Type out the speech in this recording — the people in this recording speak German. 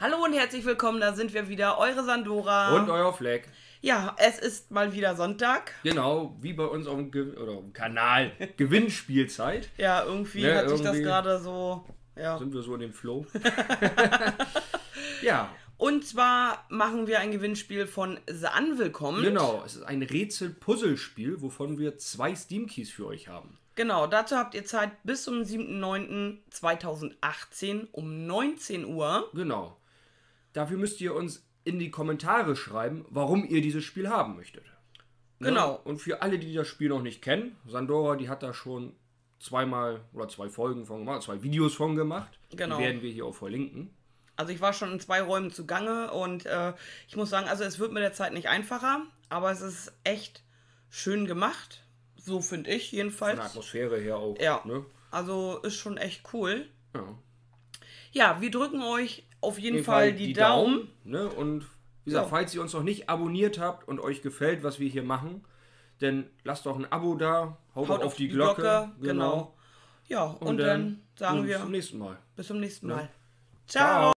herzlich willkommen, da sind wir wieder, eure Sandora. Und euer Fleck. Ja, es ist mal wieder Sonntag. Genau, wie bei uns auf dem, Ge oder dem Kanal. Gewinnspielzeit. Ja, irgendwie Ne, hat sich das irgendwie- gerade so. Ja. Sind wir so in dem Flow? ja, Und zwar machen wir ein Gewinnspiel von The Unwillkommen. genau. Es ist ein Rätsel-Puzzlespiel, wovon wir zwei Steam-Keys für euch haben. Genau, dazu habt ihr Zeit bis zum 7.9.2018 um 19 Uhr. Genau. Dafür müsst ihr uns in die Kommentare schreiben, warum ihr dieses Spiel haben möchtet. Ne? Genau. Und für alle, die das Spiel noch nicht kennen, Sandora, die hat da schon zweimal oder zwei Folgen von gemacht, zwei Videos von gemacht. Genau. Die werden wir hier auch verlinken. Also ich war schon in zwei Räumen zugange und äh, ich muss sagen, also es wird mit der Zeit nicht einfacher, aber es ist echt schön gemacht. So finde ich Von jedenfalls. der Atmosphäre her auch. Ja. Ne? Also ist schon echt cool. ja. Ja, wir drücken euch auf jeden, Fall, die, Daumen. ne? Und wie gesagt, So. falls ihr uns noch nicht abonniert habt und euch gefällt, was wir hier machen, dann lasst doch ein Abo da, haut, Haut auf die Glocke. genau. Ja, und, Und dann, dann sagen bis wir zum nächsten Mal. bis zum nächsten Ja. Mal. Ciao. Ciao.